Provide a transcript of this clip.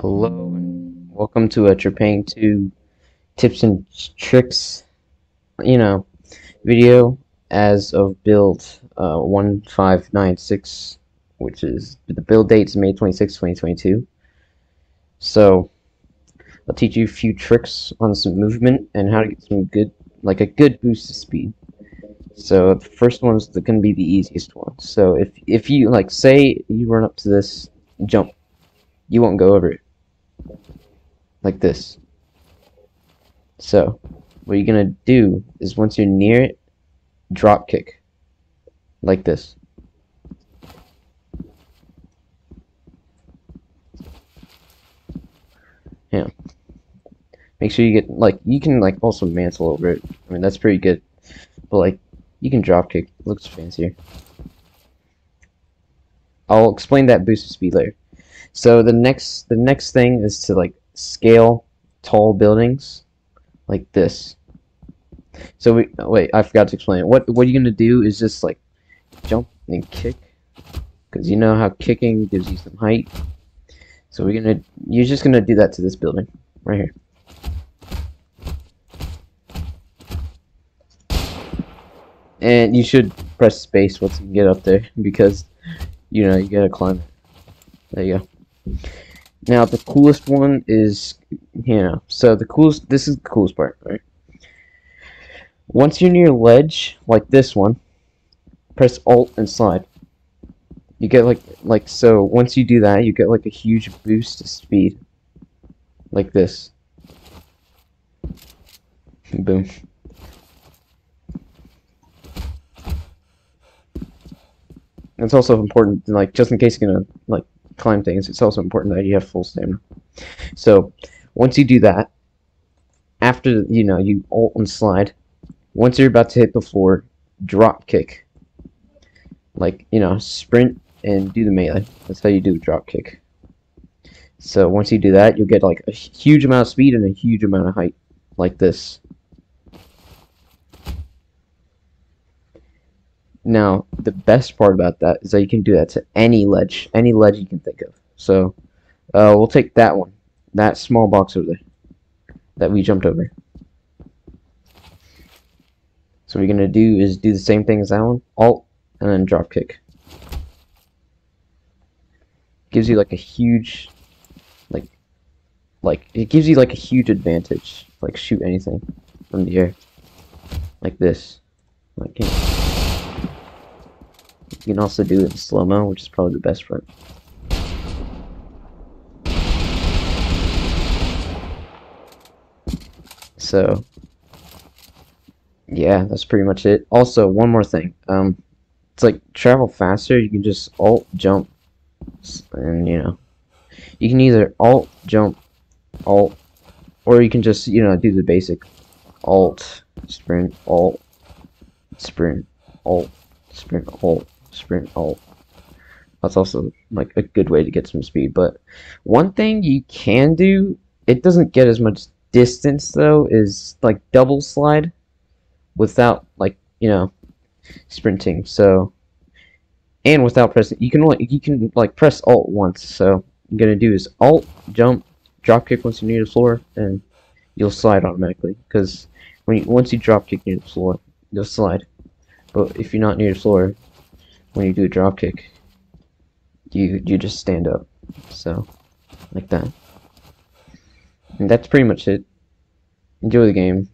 Hello and welcome to a Trepang 2 tips and tricks, you know, video as of build uh, 1596, which is the build date is May 26, 2022. So, I'll teach you a few tricks on some movement and how to get some good, like a good boost of speed. So the first one's going to be the easiest one. So if if you like say you run up to this jump, you won't go over it like this. So, what you're gonna do is once you're near it, drop kick, like this. Yeah. Make sure you get, like, you can, like, also mantle over it. I mean, that's pretty good. But, like, you can drop kick. It looks fancier. I'll explain that boost speed later. So the next the next thing is to like scale tall buildings like this. So we oh, wait, I forgot to explain. What what you're gonna do is just like jump and kick, because you know how kicking gives you some height. So we're gonna you're just gonna do that to this building right here. And you should press space once you get up there because you know you gotta climb it. There you go. Now the coolest one is yeah. So the coolest this is the coolest part, right? Once you're near a ledge, like this one, press Alt and slide. You get like like so once you do that you get like a huge boost of speed. Like this. Boom. It's also important, like, just in case you're gonna, like, climb things, it's also important that you have full stamina. So, once you do that, after, you know, you alt and slide, once you're about to hit the floor, drop kick. Like, you know, sprint and do the melee. That's how you do a drop kick. So once you do that, you'll get like a huge amount of speed and a huge amount of height. Like this. Now, the best part about that is that you can do that to any ledge, any ledge you can think of. So, uh, we'll take that one, that small box over there, that we jumped over. So what we're gonna do is do the same thing as that one, alt, and then drop kick. Gives you like a huge, like, like it gives you like a huge advantage, like shoot anything from the air, like this, like. Know. You can also do it in slow-mo, which is probably the best part. So, yeah, that's pretty much it. Also, one more thing. Um, it's like travel faster. You can just alt jump, and you know, you can either alt jump, alt, or you can just you know do the basic alt sprint, alt, sprint, alt, sprint, alt sprint alt. That's also like a good way to get some speed. But one thing you can do, it doesn't get as much distance though, is like double slide without like, you know, sprinting. So and without pressing you can only you can like press alt once. So I'm gonna do is alt, jump, drop kick once you're near the floor, and you'll slide automatically. Because when you, once you drop kick near the floor, you'll slide. But if you're not near the floor, when you do a drop kick, you you just stand up. So, like that. And that's pretty much it. Enjoy the game.